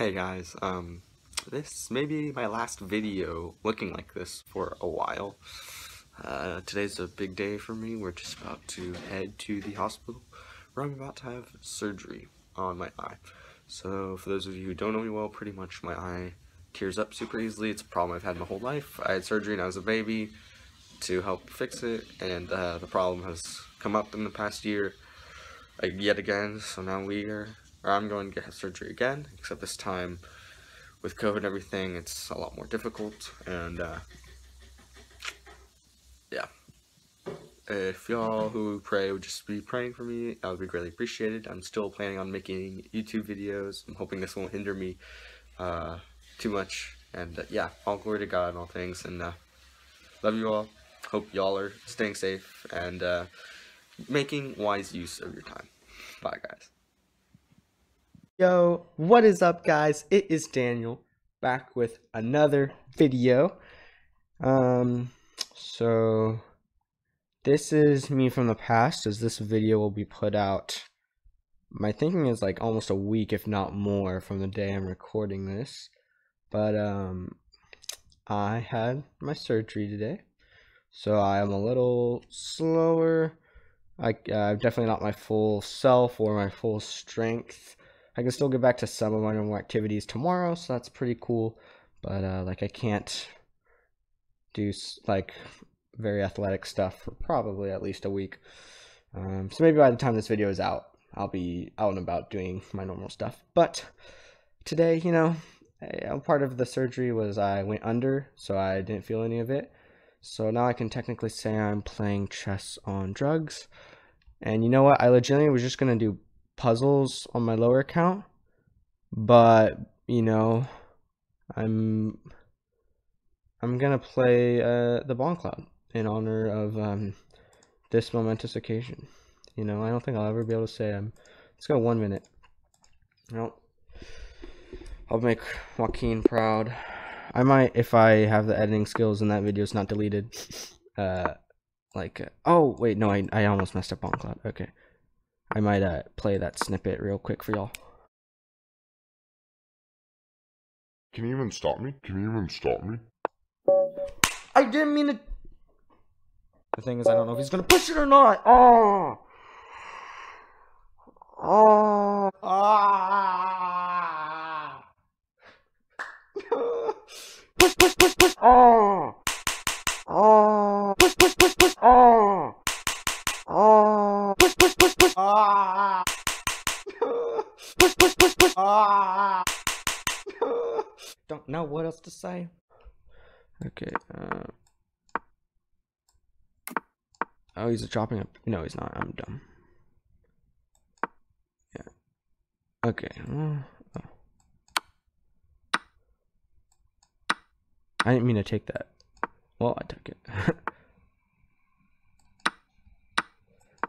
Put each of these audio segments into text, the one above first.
Hey guys, um, this may be my last video looking like this for a while. Uh, today's a big day for me. We're just about to head to the hospital where I'm about to have surgery on my eye. So for those of you who don't know me well, pretty much my eye tears up super easily. It's a problem I've had my whole life. I had surgery when I was a baby to help fix it, and uh, the problem has come up in the past year uh, yet again. So now we are or I'm going to get surgery again, except this time with COVID and everything, it's a lot more difficult, and uh, yeah. If y'all who pray would just be praying for me, that would be greatly appreciated. I'm still planning on making YouTube videos. I'm hoping this won't hinder me uh, too much, and uh, yeah, all glory to God and all things, and uh, love you all. Hope y'all are staying safe and uh, making wise use of your time. Bye, guys. Yo, what is up guys? It is Daniel back with another video. Um so this is me from the past as this video will be put out my thinking is like almost a week if not more from the day I'm recording this. But um I had my surgery today. So I am a little slower. I uh, definitely not my full self or my full strength I can still get back to some of my normal activities tomorrow, so that's pretty cool. But uh, like I can't do like very athletic stuff for probably at least a week. Um, so maybe by the time this video is out, I'll be out and about doing my normal stuff. But today, you know, part of the surgery was I went under, so I didn't feel any of it. So now I can technically say I'm playing chess on drugs. And you know what? I legitimately was just gonna do puzzles on my lower account, but you know, I'm I'm gonna play uh, the Bongcloud in honor of um, this momentous occasion. You know, I don't think I'll ever be able to say I'm. Let's go one minute. No, I'll make Joaquin proud. I might, if I have the editing skills and that video is not deleted. Uh, like, oh wait, no, I I almost messed up Bongcloud. Okay. I might uh, play that snippet real quick for y'all. Can you even stop me? Can you even stop me? I didn't mean to. The thing is, I don't know if he's gonna push it or not. Oh. Oh. Ah. push, push, push, push. Oh. Oh. Push, push, push, push. Oh. Oh. Push, push, push, push. Ah. push, push, push, push. Ah. Don't know what else to say. Okay. Uh... Oh, he's chopping up. No, he's not. I'm dumb. Yeah. Okay. Uh, oh. I didn't mean to take that. Well, I took it.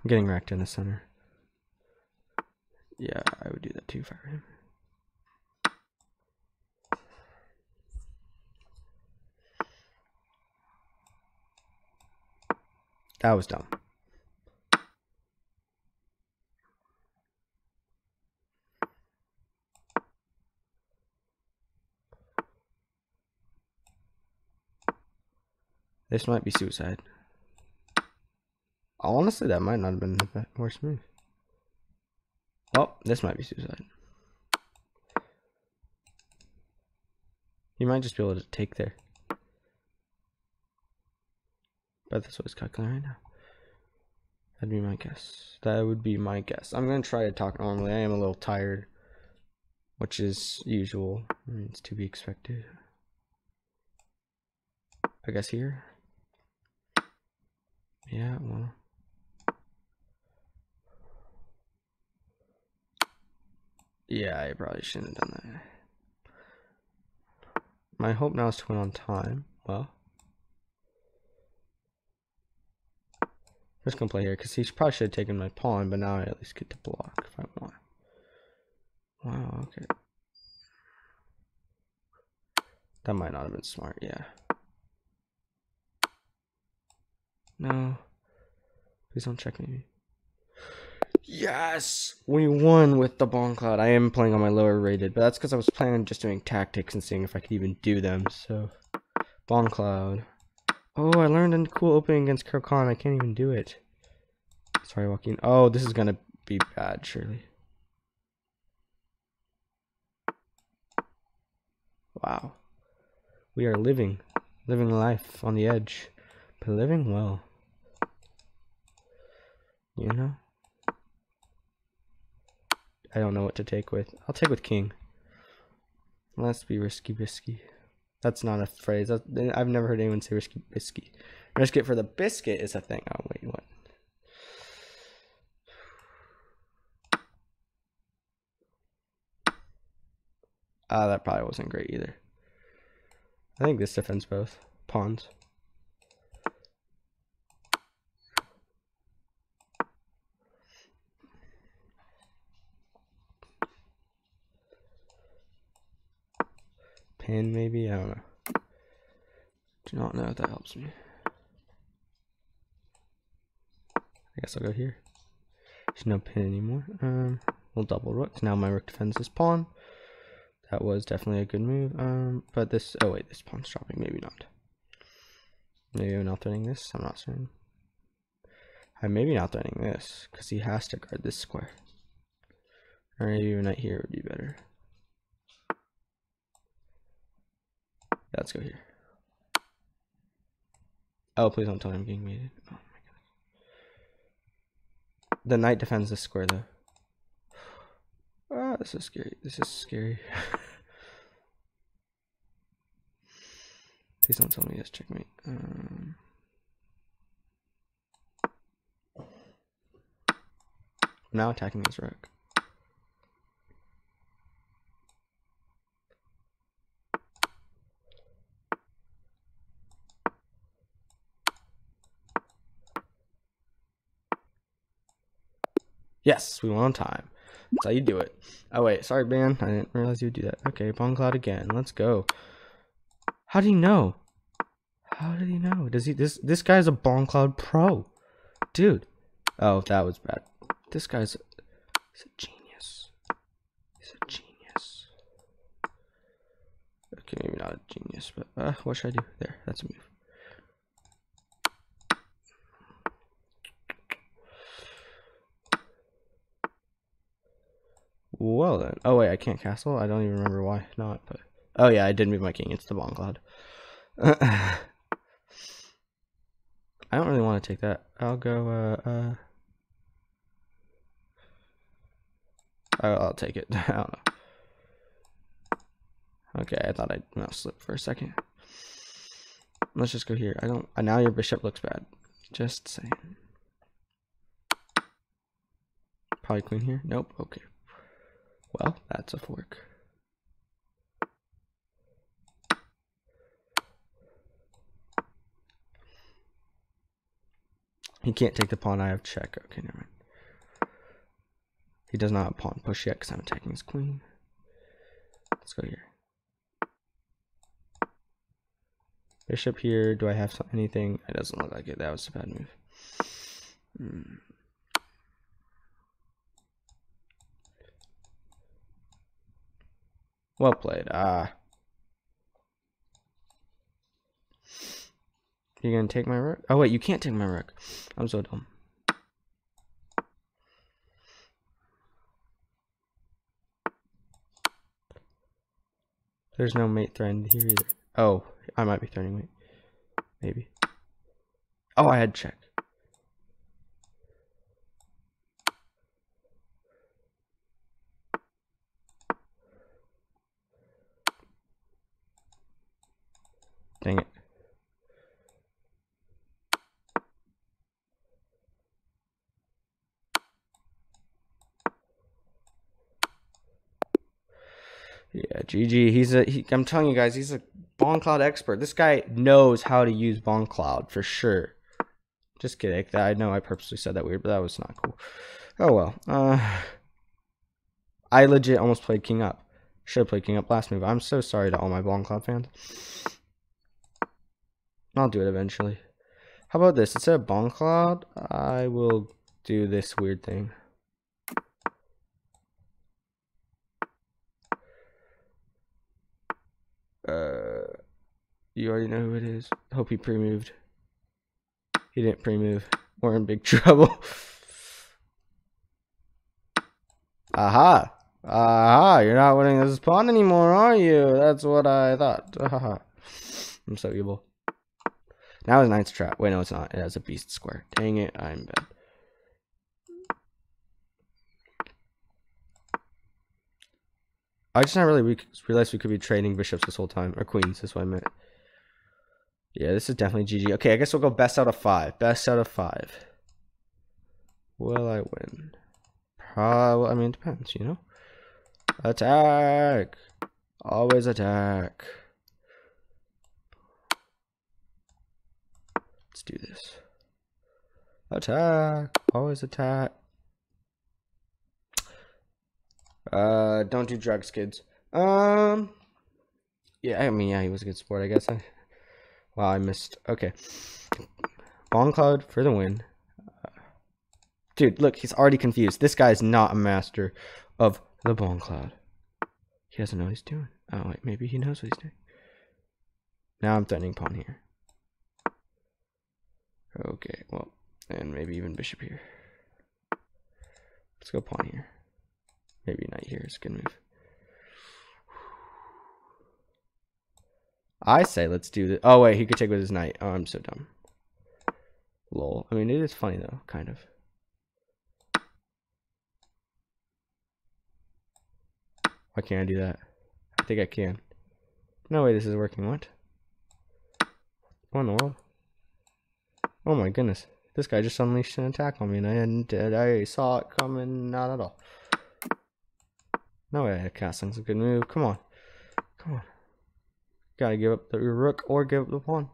I'm getting wrecked in the center. Yeah, I would do that too if I were him. That was dumb. This might be suicide. Honestly, that might not have been the worst move. Oh, this might be suicide. You might just be able to take there. But that's what he's calculating right now. That'd be my guess. That would be my guess. I'm gonna try to talk normally. I am a little tired, which is usual. It's to be expected. I guess here. Yeah, well. Yeah, I probably shouldn't have done that. My hope now is to win on time. Well. just gonna play here because he probably should have taken my pawn, but now I at least get to block if I want. Wow, okay. That might not have been smart, yeah. No. Please don't check me. Yes! We won with the Bongcloud. I am playing on my lower rated, but that's because I was planning just doing tactics and seeing if I could even do them, so... Bongcloud. Oh, I learned a cool opening against Caro-Kann. I can't even do it. Sorry, Joaquin. Oh, this is gonna be bad, surely. Wow. We are living. Living life on the edge. But living well. You know? I don't know what to take with. I'll take with king. Let's be risky bisky. That's not a phrase. That's, I've never heard anyone say risky bisky. Risk it for the biscuit is a thing. Oh wait, what? Ah, uh, that probably wasn't great either. I think this defends both pawns. Pin maybe? I don't know. Do not know if that helps me. I guess I'll go here. There's no pin anymore. Um, we'll double rook. Now my rook defends this pawn. That was definitely a good move. Um, but this, oh wait, this pawn's dropping. Maybe not. Maybe I'm not threatening this. I'm not certain. I'm maybe not threatening this because he has to guard this square. Or maybe a knight here would be better. Let's go here. Oh, please don't tell me I'm getting mated. Oh my. The knight defends this square though. Ah, this is scary. This is scary. please don't tell me this checkmate. Um, now attacking this rook. Yes, we won on time. That's how you do it. Oh wait, sorry, man. I didn't realize you would do that. Okay, Bongcloud again. Let's go. How do you know? How did he know? Does he this this guy's a Bongcloud pro. Dude. Oh, that was bad. This guy's a, he's a genius. He's a genius. Okay, maybe not a genius, but uh, what should I do? There, that's a move. Well then. Oh wait, I can't castle? I don't even remember why not, but Oh yeah, I did move my king. It's the Bongcloud. I don't really want to take that. I'll go uh uh oh, I'll take it. I don't know. Okay, I thought I'd mouse slip for a second. Let's just go here. I don't now your bishop looks bad. Just saying. Probably queen here. Nope. Okay. Well, that's a fork. He can't take the pawn. I have check. Okay, never mind. He does not have pawn push yet because I'm attacking his queen. Let's go here. Bishop here. Do I have anything? It doesn't look like it. That was a bad move. Hmm. Well played. Ah. You're gonna take my rook? Oh wait, you can't take my rook. I'm so dumb. There's no mate threatened here either. Oh, I might be threatening mate. Maybe. Oh, I had check. Dang it. Yeah, GG. He's a. He, I'm telling you guys, he's a Bongcloud expert. This guy knows how to use Bongcloud for sure. Just kidding. I know I purposely said that weird, but that was not cool. Oh well. Uh, I legit almost played King Up. Should have played King Up last move. I'm so sorry to all my Bongcloud fans. I'll do it eventually. How about this? Instead of Bongcloud, I will do this weird thing. Uh, you already know who it is. Hope he pre-moved. He didn't pre-move. We're in big trouble. Aha! Aha! You're not winning this pawn anymore, are you? That's what I thought. I'm so evil. Now his knight's trap. Wait, no, it's not. It has a beast square. Dang it, I'm bad. I just not really re realized we could be trading bishops this whole time. Or queens, that's what I meant. Yeah, this is definitely GG. Okay, I guess we'll go best out of five. Best out of five. Will I win? Probably, I mean, it depends, you know? Attack! Always attack. Let's do this. Attack! Always attack. Uh, don't do drugs, kids. Um, yeah, I mean, yeah, he was a good sport, I guess. I, wow, I missed. Okay, Bongcloud for the win. dude, look, he's already confused. This guy is not a master of the Bongcloud. He doesn't know what he's doing. Oh, wait, maybe he knows what he's doing. Now I'm threatening pawn here. Okay, well, and maybe even bishop here. Let's go pawn here. Maybe knight here is a good move. I say let's do this. Oh wait, he could take with his knight. Oh, I'm so dumb. Lol. I mean, it is funny though, kind of. Why can't I do that? I think I can. No way this is working. What? What in the world? Oh my goodness. This guy just unleashed an attack on me and I didn't I saw it coming not at all. No way, castling's a good move. Come on. Come on. Gotta give up the rook or give up the pawn.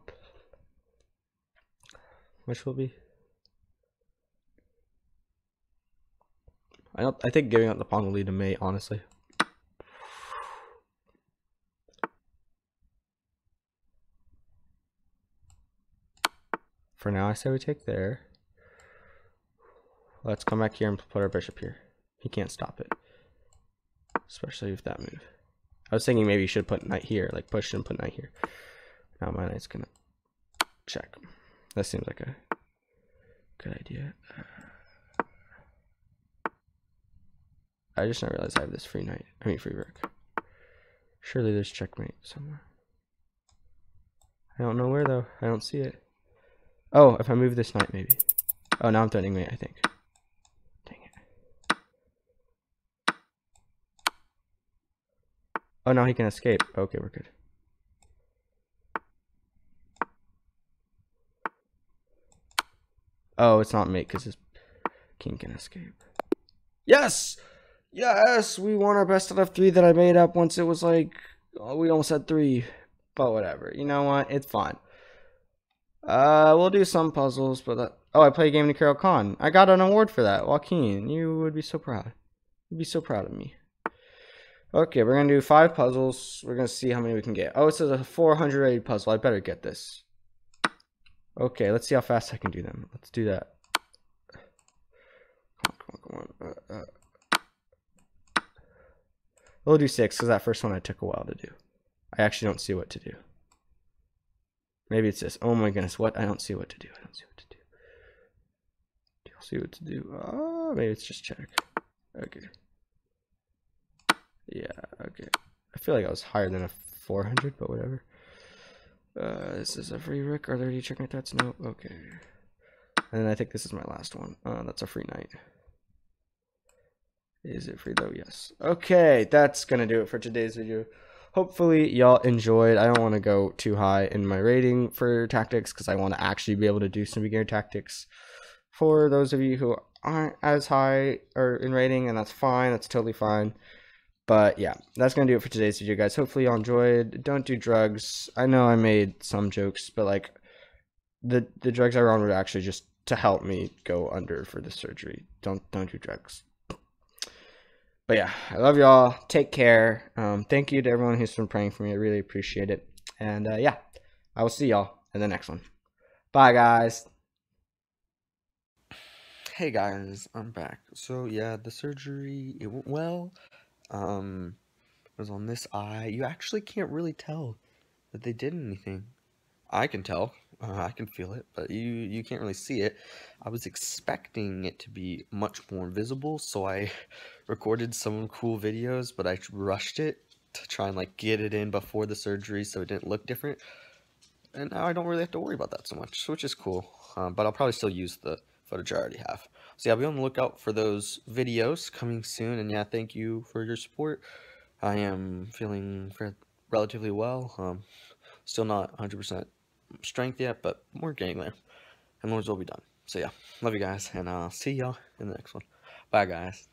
Which will be? I don't I think giving up the pawn will lead to mate, honestly. For now I say we take there. Let's come back here and put our bishop here. He can't stop it especially with that move. I was thinking maybe you should put knight here, like push and put knight here. Now my knight's gonna check. That seems like a good idea. I just not realized I have this free knight. I mean free rook. Surely there's checkmate somewhere. I don't know where though. I don't see it. Oh, if I move this knight maybe. Oh, now I'm threatening mate, I think. Dang it. Oh, now he can escape. Okay, we're good. Oh, it's not mate because his king can escape. Yes! Yes! We won our best out of three that I made up once it was like, oh, we almost had three. But whatever. You know what? It's fine. Uh, we'll do some puzzles, but that... Oh, I played a game to Caro-Kann. I got an award for that. Joaquin, you would be so proud. You'd be so proud of me. Okay, we're gonna do five puzzles. We're gonna see how many we can get. Oh, it says a 480 puzzle. I better get this. Okay, let's see how fast I can do them. Let's do that. Come on, come on, come on. Uh, uh. We'll do six because that first one I took a while to do. I actually don't see what to do. Maybe it's this. Oh my goodness, what? I don't see what to do. I don't see what to do. Do you see what to do? Oh, maybe it's just check. Okay. Yeah, okay. I feel like I was higher than a 400, but whatever. Uh, this is a free Rick. Are there any check that's no? Okay. And I think this is my last one. Uh, that's a free knight. Is it free though? Yes. Okay, that's gonna do it for today's video. Hopefully y'all enjoyed. I don't want to go too high in my rating for tactics because I want to actually be able to do some beginner tactics. For those of you who aren't as high or in rating, and that's fine. That's totally fine. But yeah, that's going to do it for today's video, guys. Hopefully y'all enjoyed. Don't do drugs. I know I made some jokes, but like the the drugs I were on were actually just to help me go under for the surgery. Don't don't do drugs. But yeah, I love y'all. Take care. Um, thank you to everyone who's been praying for me. I really appreciate it. And uh, yeah, I will see y'all in the next one. Bye, guys. Hey guys, I'm back. So yeah, the surgery it went well um was on this eye. You actually can't really tell that they did anything. I can tell, uh, I can feel it, but you you can't really see it. I was expecting it to be much more visible, so I recorded some cool videos, but I rushed it to try and like get it in before the surgery so it didn't look different. And now I don't really have to worry about that so much, which is cool. Um, but I'll probably still use the footage I already have. So yeah, be on the lookout for those videos coming soon. And yeah, thank you for your support. I am feeling relatively well. Um, still not 100% strength yet, but getting there. And Lord's will be done. So yeah, love you guys, and I'll see y'all in the next one. Bye, guys.